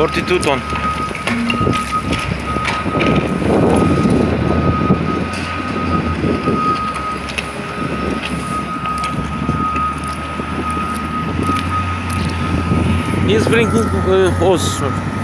42 ton. He's bringing uh, us.